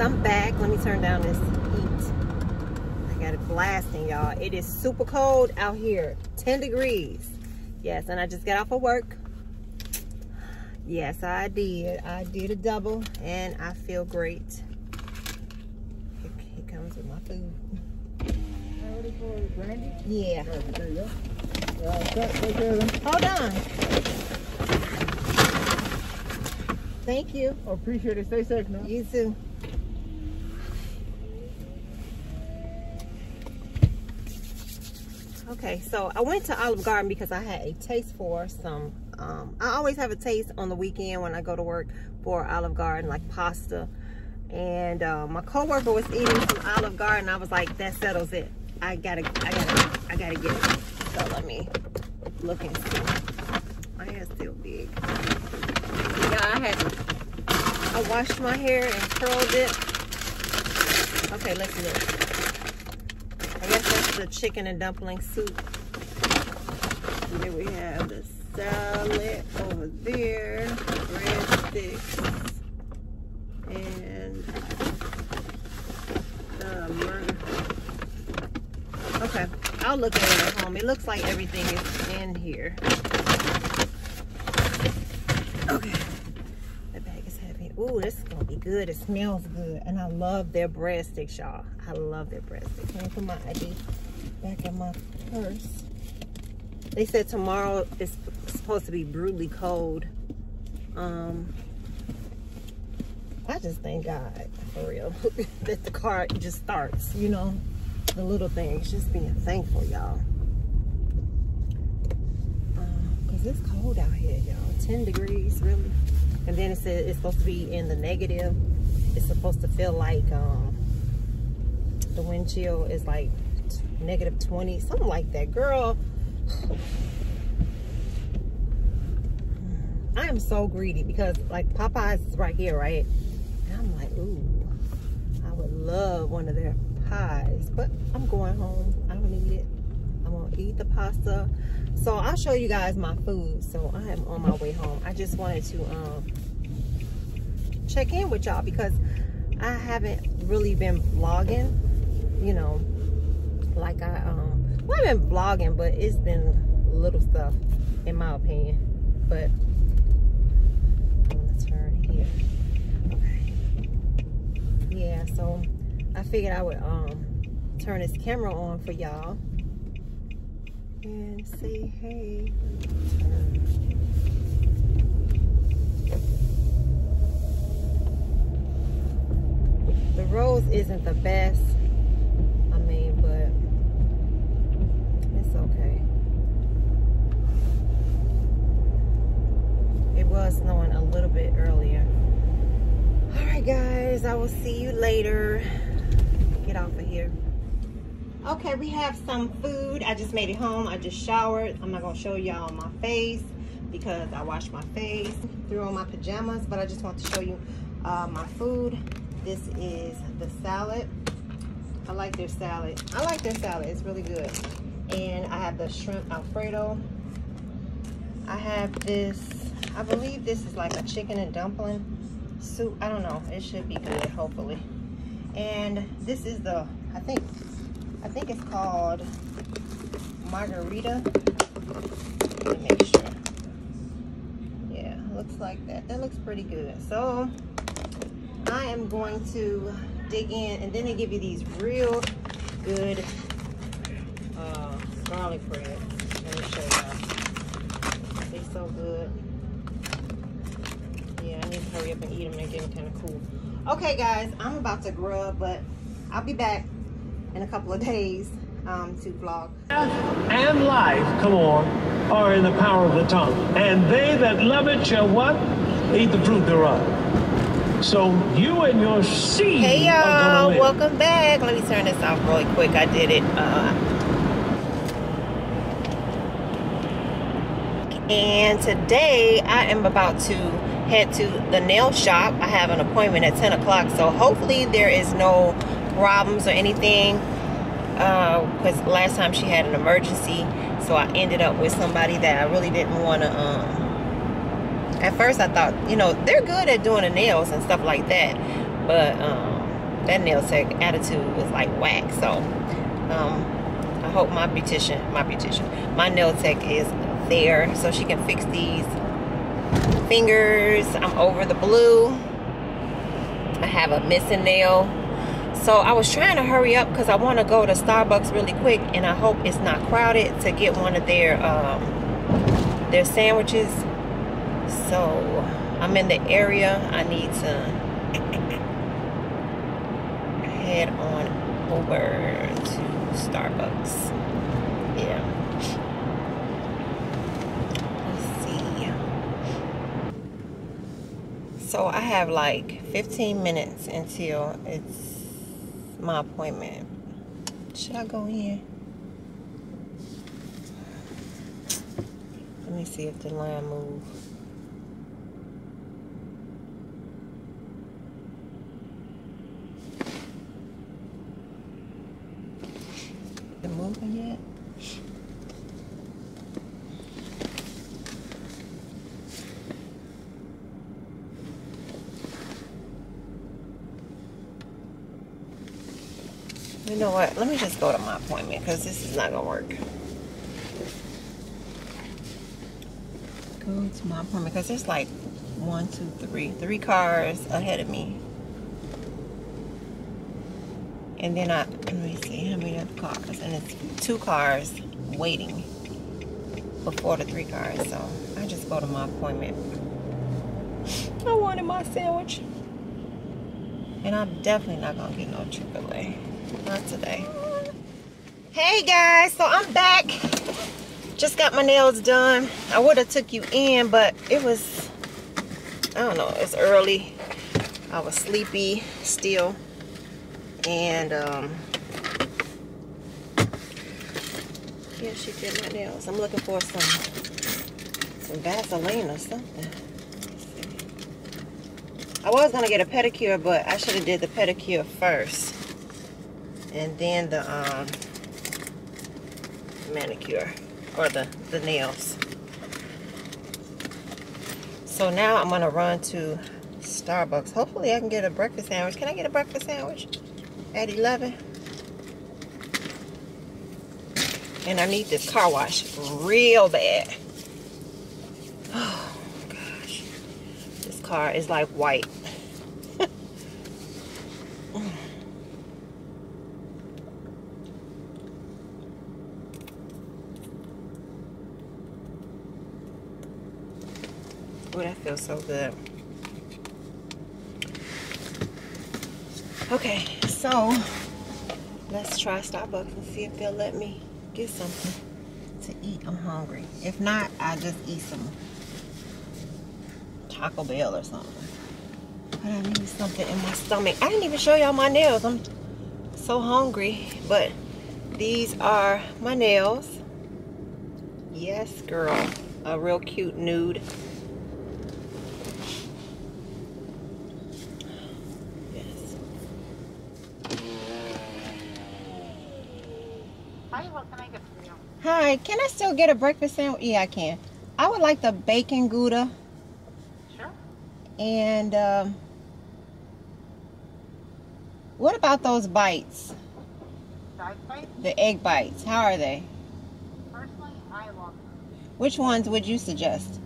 I'm back. Let me turn down this heat. I got it blasting, y'all. It is super cold out here, 10 degrees. Yes, and I just got off of work. Yes, I did. I did a double, and I feel great. Here, here comes with my food. Yeah. Hold on. Thank you. Appreciate it. Stay safe now. You too. Okay, so I went to Olive Garden because I had a taste for some. Um, I always have a taste on the weekend when I go to work for Olive Garden, like pasta. And uh, my coworker was eating some Olive Garden. I was like, that settles it. I gotta, I gotta, I gotta get it. So let me look and see. My hair's still big. Yeah, I had, I washed my hair and curled it. Okay, let's look. The chicken and dumpling soup. And then we have the salad over there, breadsticks, and the murder. Okay, I'll look at it at home. It looks like everything is in here. Okay. Bag is heavy. Ooh, this is gonna be good. It smells good. And I love their breadsticks, y'all. I love their breadsticks. Let me put my ID back in my purse. They said tomorrow is supposed to be brutally cold. Um, I just thank God, for real, that the car just starts, you know? The little things, just being thankful, y'all. Because it's cold out here, y'all. 10 degrees, really. And then it said it's supposed to be in the negative. It's supposed to feel like um, the wind chill is like negative 20, something like that. Girl, I am so greedy because like Popeyes is right here, right? And I'm like, ooh, I would love one of their pies, but I'm going home. I don't need it. I'm gonna eat the pasta. So I'll show you guys my food. So I am on my way home. I just wanted to um, check in with y'all because I haven't really been vlogging, you know, like I, um, well, I've been vlogging, but it's been little stuff in my opinion. But I'm gonna turn here. Okay. Yeah, so I figured I would um turn this camera on for y'all and say hey. The roads isn't the best. I mean, but it's okay. It was snowing a little bit earlier. All right, guys, I will see you later. Get off of here. Okay, we have some food. I just made it home. I just showered. I'm not gonna show y'all my face because I washed my face, threw on my pajamas, but I just want to show you uh, my food. This is the salad. I like their salad. I like their salad, it's really good. And I have the shrimp Alfredo. I have this, I believe this is like a chicken and dumpling soup. I don't know, it should be good, hopefully. And this is the, I think, I think it's called margarita. Let me make sure. Yeah, looks like that. That looks pretty good. So I am going to dig in and then they give you these real good uh, garlic bread. Let me show y'all. They're so good. Yeah, I need to hurry up and eat them. They're getting kind of cool. Okay, guys, I'm about to grub, but I'll be back in a couple of days um, to vlog. and life, come on, are in the power of the tongue. And they that love it shall what? Eat the fruit thereof. So you and your seed Hey y'all, welcome back. Let me turn this off really quick. I did it. Uh, and today I am about to head to the nail shop. I have an appointment at 10 o'clock, so hopefully there is no problems or anything. Because last time she had an emergency, so I ended up with somebody that I really didn't want to. Um, at first, I thought, you know, they're good at doing the nails and stuff like that, but um, that nail tech attitude was like whack. So um, I hope my beautician, my beautician, my nail tech is there so she can fix these fingers. I'm over the blue. I have a missing nail. So I was trying to hurry up because I want to go to Starbucks really quick and I hope it's not crowded to get one of their um, their sandwiches. So I'm in the area. I need to head on over to Starbucks. Yeah. So I have like 15 minutes until it's my appointment. Should I go in? Let me see if the line moves. Moving yet? You know what? Let me just go to my appointment because this is not going to work. Go to my appointment because there's like one, two, three, three cars ahead of me. And then I, let me see how many other cars. And it's two cars waiting before the three cars. So I just go to my appointment. I wanted my sandwich. And I'm definitely not going to get no AAA. Not today. Hey guys, so I'm back. Just got my nails done. I would have took you in, but it was, I don't know, it's early. I was sleepy still. And, um, yeah, she did my nails. I'm looking for some, some Vaseline or something. I was gonna get a pedicure, but I should have did the pedicure first and then the um, manicure or the, the nails. So now I'm gonna run to Starbucks. Hopefully I can get a breakfast sandwich. Can I get a breakfast sandwich at 11? And I need this car wash real bad. Oh gosh. This car is like white. Oh, that feels so good. Okay, so let's try Starbucks and see if they'll let me get something to eat. I'm hungry. If not, I'll just eat some Taco Bell or something. But I need something in my stomach. I didn't even show y'all my nails. I'm so hungry. But these are my nails. Yes, girl. A real cute nude. Hi, what can I get for you? Hi, can I still get a breakfast sandwich? Yeah, I can. I would like the bacon gouda. Sure. And um, what about those bites? Bites? The egg bites. How are they? Personally, I love them. Which ones would you suggest?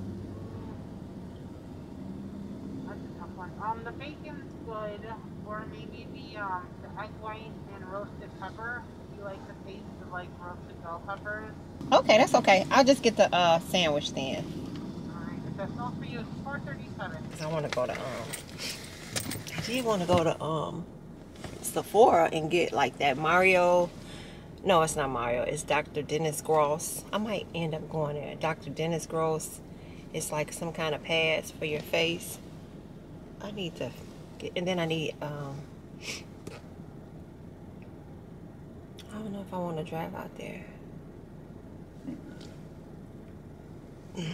That's a tough one. Um, the bacon's good, or maybe the um the egg white and roasted pepper. If you like the like roasted bell peppers. Okay, that's okay. I'll just get the uh, sandwich then. Alright, if that's all for you, it's four thirty-seven. Cause I want to go to um. I did want to go to um Sephora and get like that Mario. No, it's not Mario. It's Dr. Dennis Gross. I might end up going there. Dr. Dennis Gross. It's like some kind of pads for your face. I need to get, and then I need um. I don't know if I want to drive out there.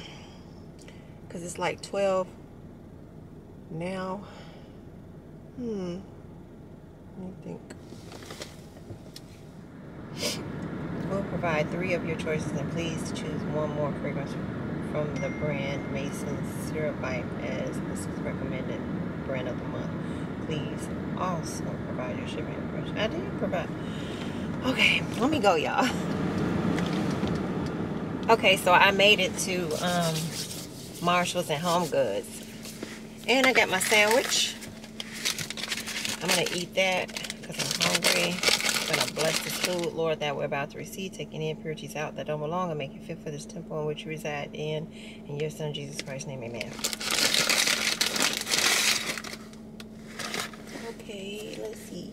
Cause it's like 12 now. Hmm. Let me think. We'll provide three of your choices and please choose one more fragrance from the brand Mason's Syrup Bite as this is recommended brand of the month. please also provide your shipping information. I did provide. Okay, let me go, y'all. Okay, so I made it to um, Marshalls and Home Goods. And I got my sandwich. I'm going to eat that because I'm hungry. I'm going to bless this food, Lord, that we're about to receive, taking the impurities out that don't belong and make it fit for this temple in which you reside in. In your Son, Jesus Christ's name, amen. Okay, let's see.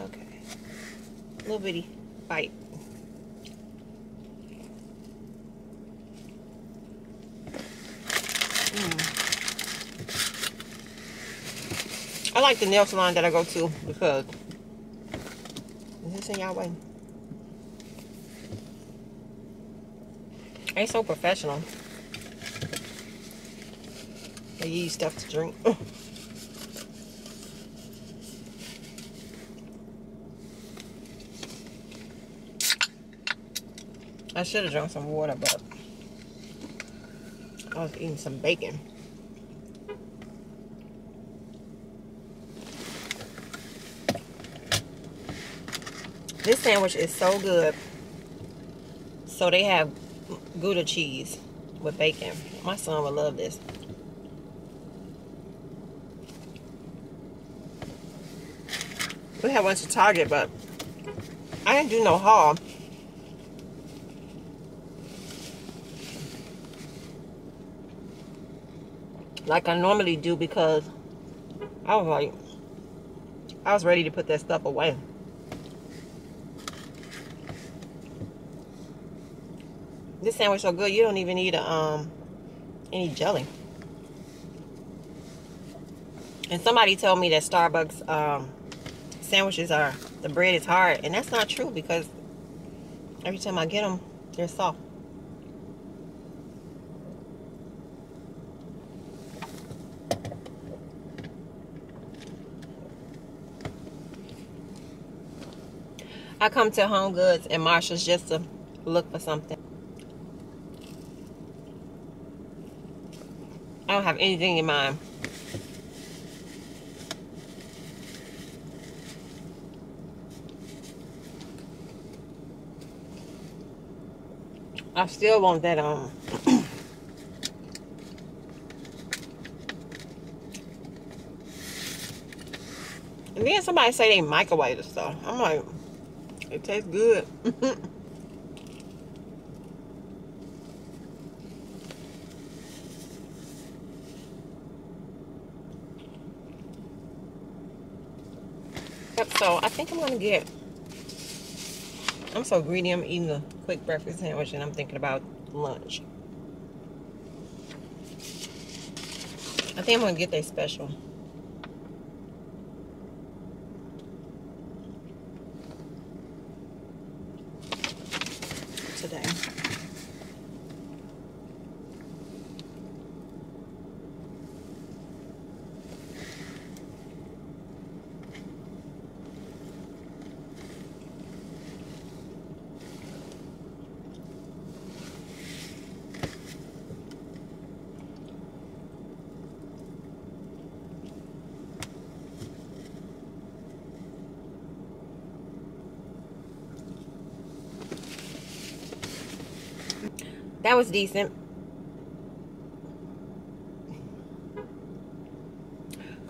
Okay. Little bitty bite. I like the nail salon that I go to because is this in y'all way? Ain't so professional. They use stuff to drink. I should have drunk some water, but I was eating some bacon. This sandwich is so good. So they have Gouda cheese with bacon. My son would love this. We have one to Target, but I didn't do no haul. Like I normally do because I was like, I was ready to put that stuff away. This sandwich so good, you don't even need um any jelly. And somebody told me that Starbucks um, sandwiches are, the bread is hard. And that's not true because every time I get them, they're soft. I come to Home Goods and Marshall's just to look for something. I don't have anything in mind. I still want that um And then somebody say they microwave the stuff. I'm like, it tastes good. so I think I'm gonna get I'm so greedy I'm eating a quick breakfast sandwich and I'm thinking about lunch. I think I'm gonna get their special. today. That was decent.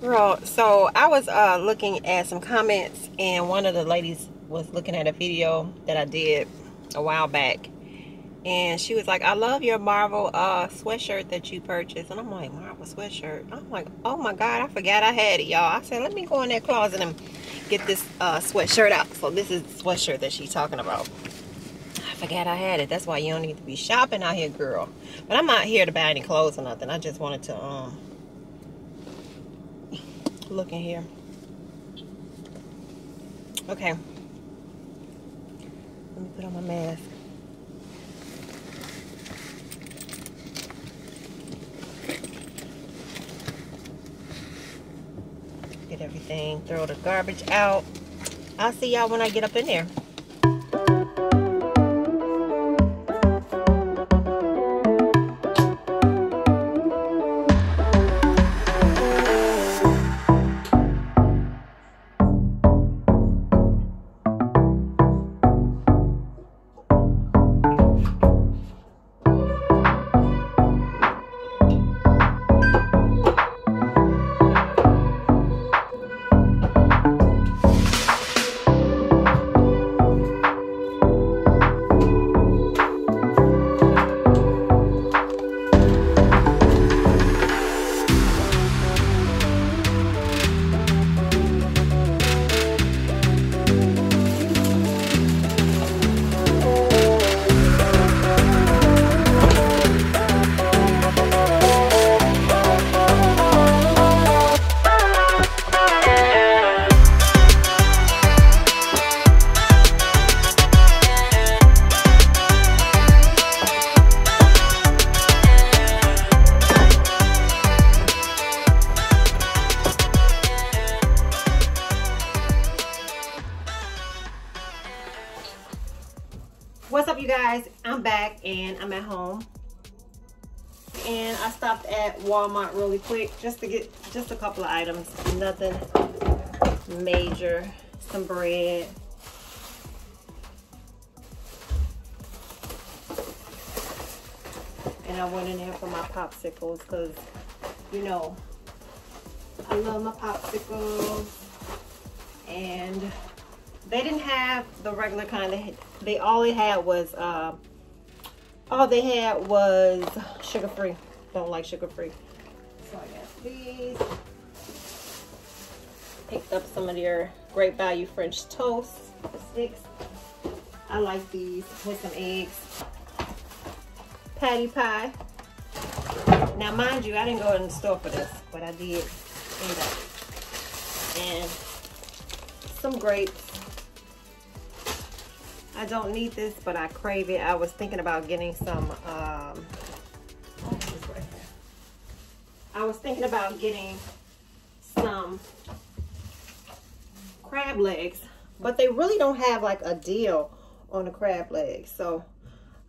Girl, so I was uh, looking at some comments and one of the ladies was looking at a video that I did a while back. And she was like, I love your Marvel uh, sweatshirt that you purchased. And I'm like, Marvel sweatshirt? I'm like, oh my God, I forgot I had it, y'all. I said, let me go in that closet and get this uh, sweatshirt out. So this is the sweatshirt that she's talking about forgot I had it. That's why you don't need to be shopping out here, girl. But I'm not here to buy any clothes or nothing. I just wanted to um look in here. Okay. Let me put on my mask. Get everything, throw the garbage out. I'll see y'all when I get up in there. At Walmart really quick just to get just a couple of items. Nothing major. Some bread. And I went in there for my popsicles because, you know, I love my popsicles. And they didn't have the regular kind. They, they all they had was, uh, all they had was sugar-free. Don't like sugar-free. So I got these. Picked up some of their Great Value French toast sticks. I like these with some eggs. Patty pie. Now, mind you, I didn't go in the store for this, but I did end up. And some grapes. I don't need this, but I crave it. I was thinking about getting some, um, I was thinking about getting some crab legs, but they really don't have like a deal on the crab legs. So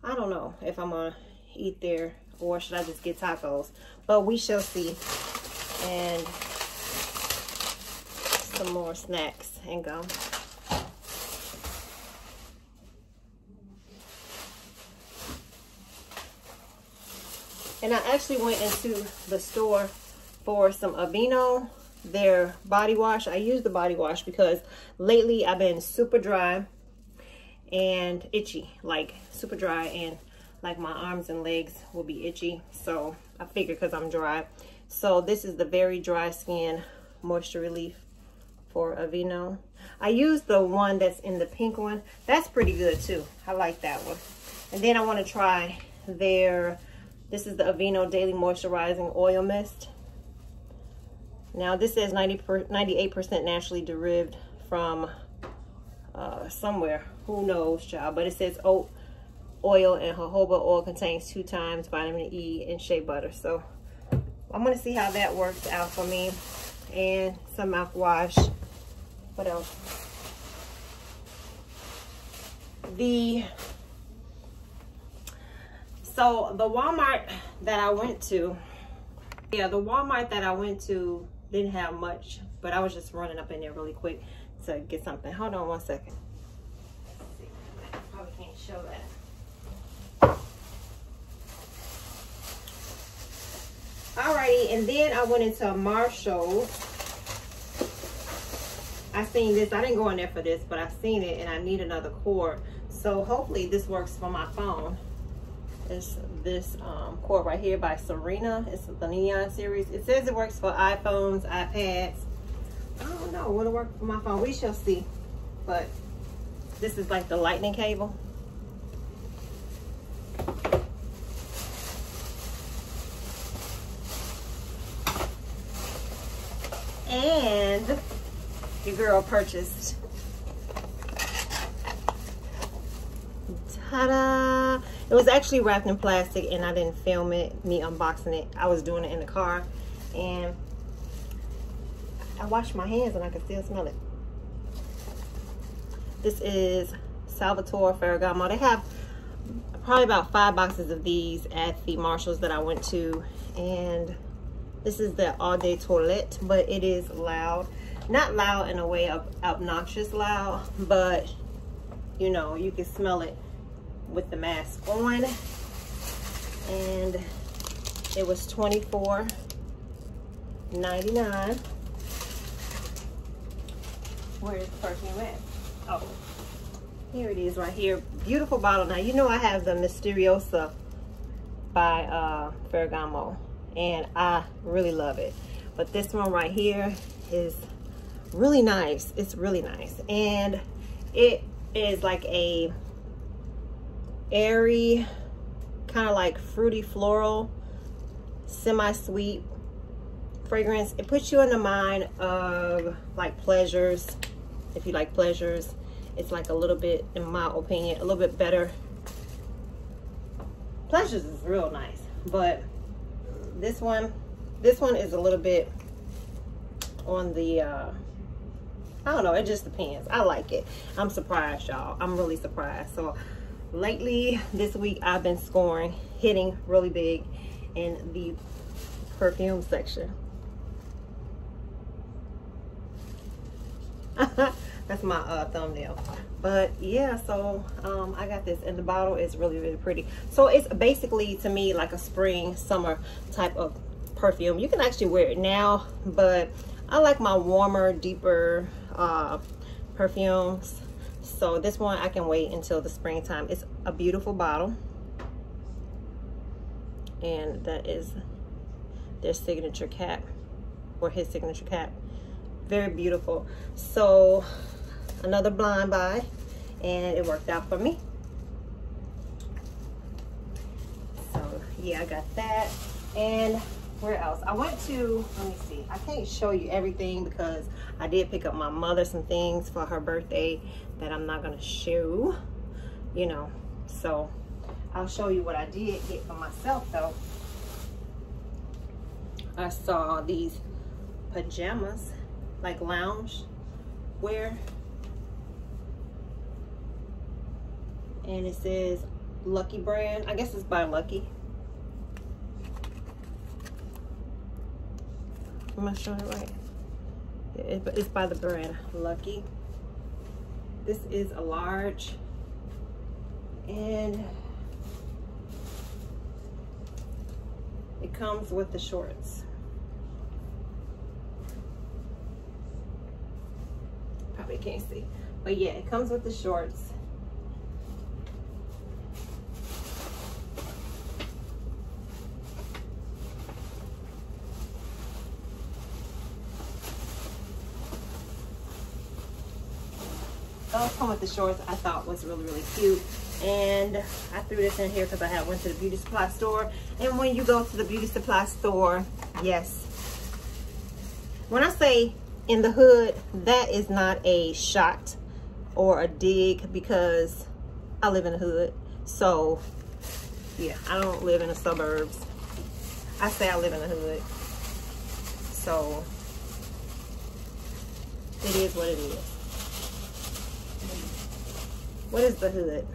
I don't know if I'm gonna eat there or should I just get tacos? But we shall see. And some more snacks and go. And I actually went into the store for some Aveeno, their body wash. I use the body wash because lately I've been super dry and itchy, like super dry and like my arms and legs will be itchy. So I figure because I'm dry. So this is the very dry skin moisture relief for Aveeno. I use the one that's in the pink one. That's pretty good too. I like that one. And then I want to try their, this is the Aveeno Daily Moisturizing Oil Mist. Now this 90 98% naturally derived from uh, somewhere. Who knows, child? But it says oat oil and jojoba oil contains two times vitamin E and shea butter. So I'm going to see how that works out for me. And some mouthwash. What else? The so the Walmart that I went to, yeah, the Walmart that I went to didn't have much, but I was just running up in there really quick to get something. Hold on one second. Probably can't show that. Alrighty, and then I went into Marshall. I seen this. I didn't go in there for this, but I seen it, and I need another cord. So hopefully this works for my phone. It's this um, cord right here by Serena. It's the Neon series. It says it works for iPhones, iPads. I don't know. Will it work for my phone? We shall see. But this is like the lightning cable. And your girl purchased. Ta-da! It was actually wrapped in plastic and I didn't film it, me unboxing it. I was doing it in the car and I washed my hands and I can still smell it. This is Salvatore Ferragamo. They have probably about five boxes of these at the Marshalls that I went to and this is the Eau de Toilette, but it is loud. Not loud in a way of obnoxious loud, but you know, you can smell it with the mask on. And it was $24.99. Where's the perfume at? Oh, here it is right here. Beautiful bottle. Now, you know I have the Misteriosa by uh, Ferragamo and I really love it. But this one right here is really nice. It's really nice. And it is like a airy, kind of like fruity floral, semi-sweet fragrance. It puts you in the mind of like pleasures. If you like pleasures, it's like a little bit, in my opinion, a little bit better. Pleasures is real nice, but this one this one is a little bit on the uh I don't know, it just depends. I like it. I'm surprised, y'all. I'm really surprised. So lately this week I've been scoring hitting really big in the perfume section. That's my uh, thumbnail. But yeah so um, I got this and the bottle is really really pretty. So it's basically to me like a spring summer type of perfume. You can actually wear it now but I like my warmer deeper uh, perfumes so this one I can wait until the springtime. It's a beautiful bottle. And that is their signature cap or his signature cap. Very beautiful. So another blind buy and it worked out for me. So yeah I got that. And where else? I went to let me see. I can't show you everything because I did pick up my mother some things for her birthday that I'm not gonna show you know so I'll show you what I did get for myself though I saw these pajamas like lounge wear and it says Lucky brand. I guess it's by Lucky. Am I showing it right? It's by the brand Lucky. This is a large and it comes with the shorts. Probably can't see. But yeah, it comes with the shorts those come with the shorts I thought was really, really cute. And I threw this in here because I had went to the beauty supply store. And when you go to the beauty supply store, yes. When I say in the hood, that is not a shot or a dig because I live in the hood. So, yeah, I don't live in the suburbs. I say I live in the hood. So, it is what it is. What is the hood?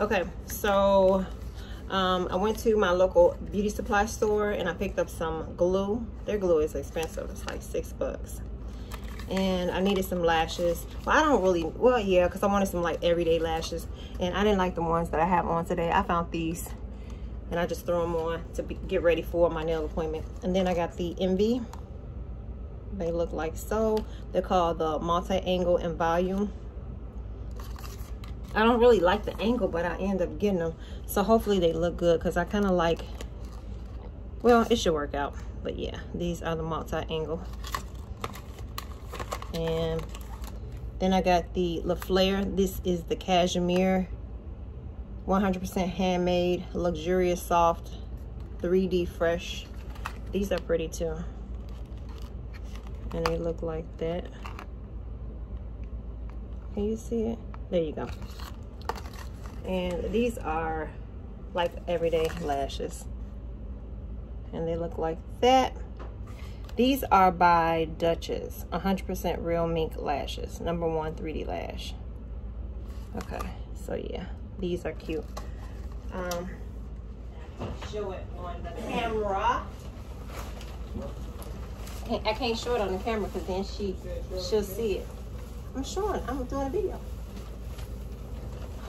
Okay, so um, I went to my local beauty supply store and I picked up some glue. Their glue is expensive. It's like six bucks. And I needed some lashes. Well, I don't really, well, yeah, because I wanted some like everyday lashes. And I didn't like the ones that I have on today. I found these and I just threw them on to be, get ready for my nail appointment. And then I got the Envy they look like so. They're called the multi-angle and volume. I don't really like the angle, but I end up getting them. So hopefully they look good because I kind of like, well, it should work out. But yeah, these are the multi-angle. And then I got the La Flare. This is the cashmere. 100% handmade, luxurious, soft, 3D fresh. These are pretty too and they look like that. Can you see it? There you go. And these are like everyday lashes. And they look like that. These are by Duchess 100% real mink lashes. Number one 3d lash. Okay so yeah these are cute. Um show it on the camera can't, I can't show it on the camera because then she she'll see it. I'm showing. I'm doing a video.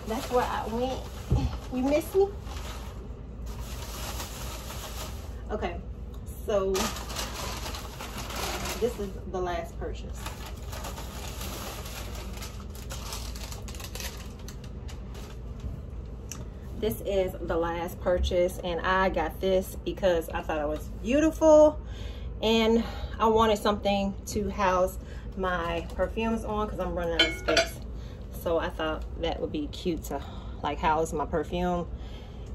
That's where I went. You missed me? Okay, so this is the last purchase. This is the last purchase and I got this because I thought it was beautiful and I wanted something to house my perfumes on because I'm running out of space. So I thought that would be cute to like house my perfume.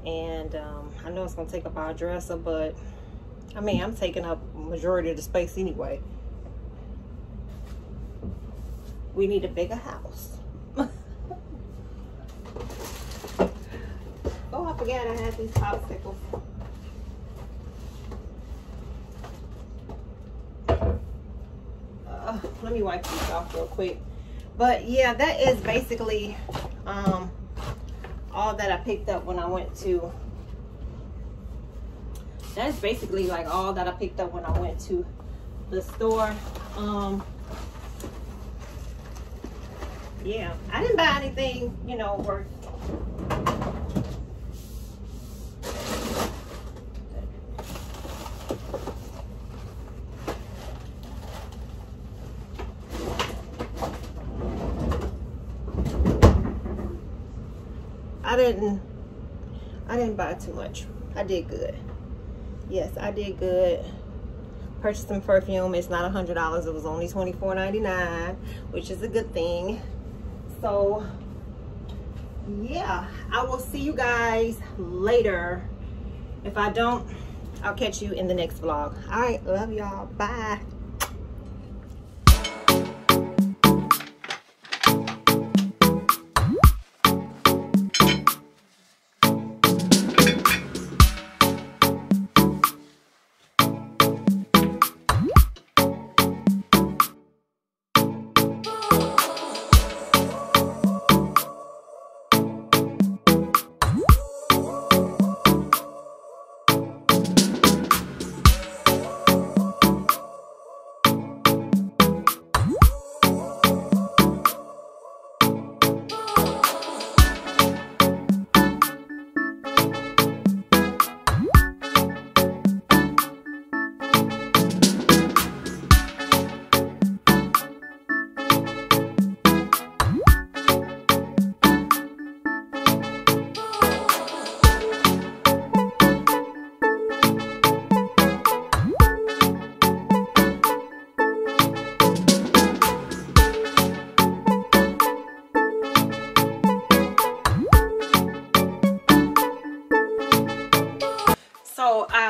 And um, I know it's gonna take up our dresser, but I mean, I'm taking up majority of the space anyway. We need a bigger house. oh, I forgot I had these popsicles. Let me wipe these off real quick. But yeah that is basically um all that i picked up when i went to that's basically like all that i picked up when i went to the store. Um yeah i didn't buy anything you know worth didn't I didn't buy too much. I did good. Yes, I did good. Purchased some perfume. It's not a hundred dollars. It was only $24.99, which is a good thing. So yeah, I will see you guys later. If I don't, I'll catch you in the next vlog. All right, love y'all. Bye.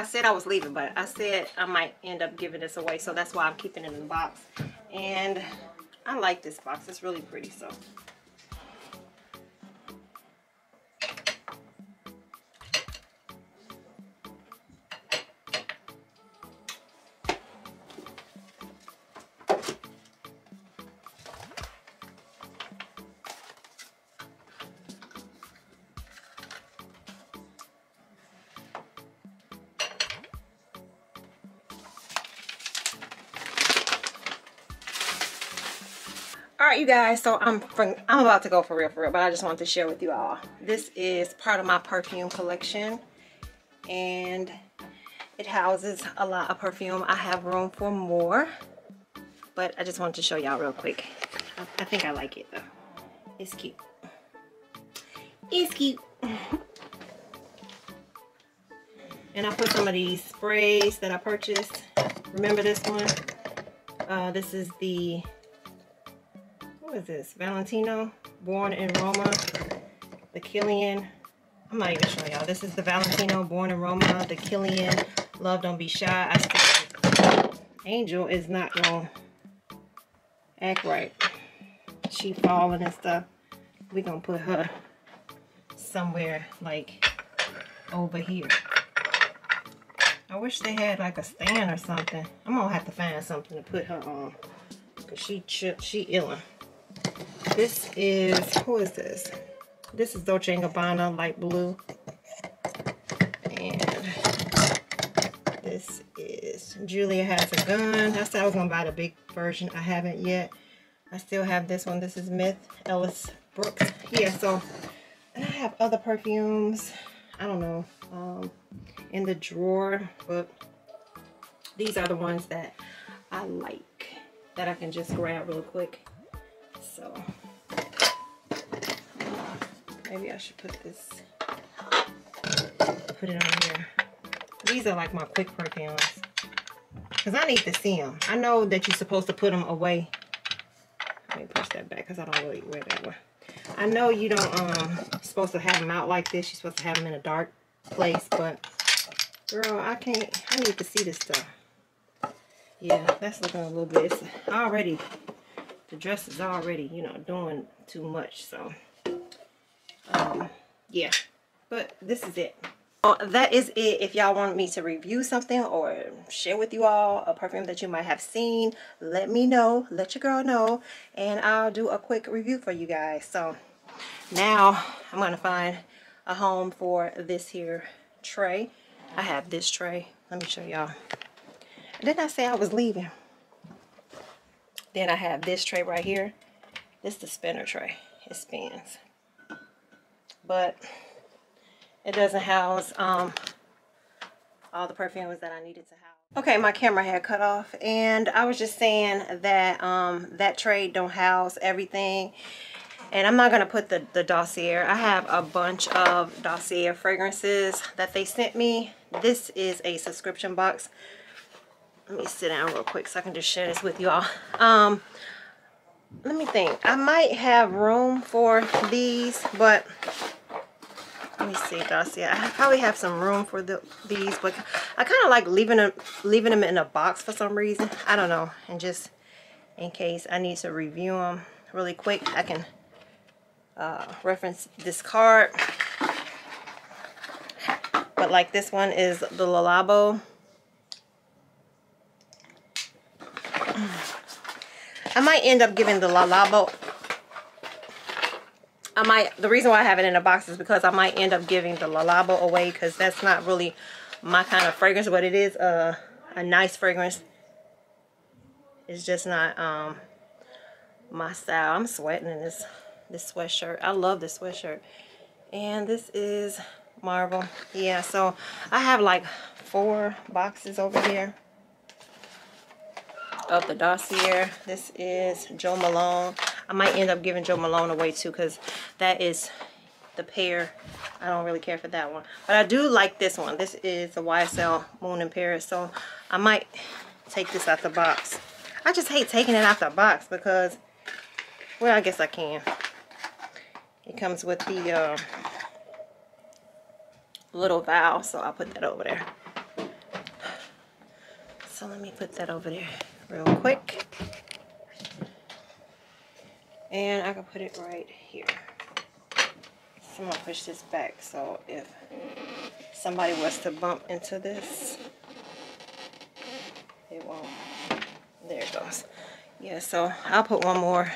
I said I was leaving, but I said I might end up giving this away. So that's why I'm keeping it in the box. And I like this box. It's really pretty. So you guys so i'm i'm about to go for real for real but i just wanted to share with you all. This is part of my perfume collection and it houses a lot of perfume. I have room for more but i just wanted to show y'all real quick. I, I think i like it though. It's cute. It's cute. And i put some of these sprays that i purchased. Remember this one? Uh, this is the is this? Valentino, Born in Roma, the Kilian. I'm not even showing y'all. This is the Valentino, Born in Roma, the Kilian, Love Don't Be Shy. I Angel is not gonna act right. She falling and stuff. we gonna put her somewhere like over here. I wish they had like a stand or something. I'm gonna have to find something to put her on. Cause she she illin'. This is, who is this? This is Dolce & Gabbana light blue. And this is Juliette Has a Gun. I said I was going to buy the big version. I haven't yet. I still have this one. This is Myth Ellis Brooks. Yeah, so, and I have other perfumes. I don't know, um, in the drawer. But these are the ones that I like. That I can just grab real quick. So, Maybe I should put this, put it on here. These are like my quick perfumes. Because I need to see them. I know that you're supposed to put them away. Let me push that back because I don't really wear that one. I know you don't, um, supposed to have them out like this. You're supposed to have them in a dark place. But, girl, I can't, I need to see this stuff. Yeah, that's looking a little bit, it's already, the dress is already, you know, doing too much. So, um, yeah, but this is it. that is it. If y'all want me to review something or share with you all a perfume that you might have seen let me know let your girl know and i'll do a quick review for you guys. So now i'm gonna find a home for this here tray. I have this tray. Let me show y'all. Didn't i say i was leaving then i have this tray right here this is the spinner tray it spins but it doesn't house um, all the perfumes that I needed to house. Okay, my camera had cut off and I was just saying that um, that tray don't house everything. And I'm not going to put the, the Dossier. I have a bunch of Dossier fragrances that they sent me. This is a subscription box. Let me sit down real quick so I can just share this with y'all. Um, let me think. I might have room for these, but let me see Dossier. I probably have some room for the, these, but I kind of like leaving them, leaving them in a box for some reason. I don't know. And just in case I need to review them really quick, I can uh, reference this card. But like this one is the Le I might end up giving the Le Labo I might, the reason why I have it in a box is because I might end up giving the Le Labo away because that's not really my kind of fragrance, but it is a, a nice fragrance. It's just not um, my style. I'm sweating in this, this sweatshirt. I love this sweatshirt. And this is Marvel. Yeah, so I have like four boxes over here of the dossier. This is Jo Malone. I might end up giving Jo Malone away too because that is the pair. I don't really care for that one. But I do like this one. This is the YSL Moon in Paris. So I might take this out the box. I just hate taking it out the box because, well, I guess I can. It comes with the uh, little valve, so I'll put that over there. So let me put that over there real quick. And I can put it right here. So I'm going to push this back so if somebody was to bump into this, it won't. There it goes. Yeah, so I'll put one more.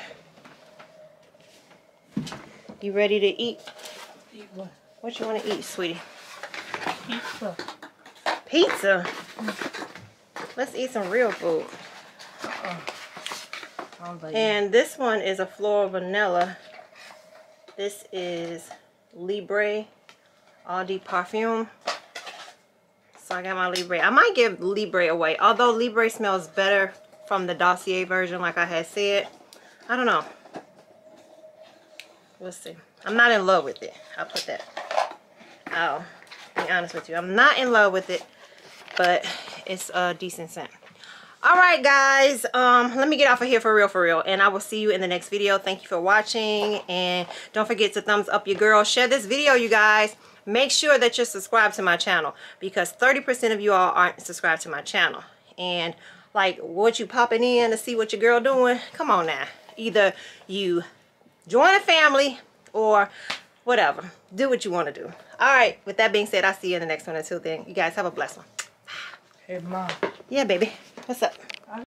You ready to eat? Eat what? What you want to eat, sweetie? Pizza. Pizza? Let's eat some real food. And this one is a floral vanilla. This is Libre Eau de Parfum. So I got my Libre. I might give Libre away. Although Libre smells better from the Dossier version like I had said. I don't know. We'll see. I'm not in love with it. I'll put that. I'll be honest with you. I'm not in love with it. But it's a decent scent all right guys. Um let me get off of here for real for real and i will see you in the next video. Thank you for watching and don't forget to thumbs up your girl. Share this video you guys. Make sure that you're subscribed to my channel because 30 percent of you all aren't subscribed to my channel. And like what you popping in to see what your girl doing? Come on now. Either you join a family or whatever. Do what you want to do. All right with that being said i'll see you in the next one. Until then you guys have a blessed one. Hey, Mom. yeah baby What's up?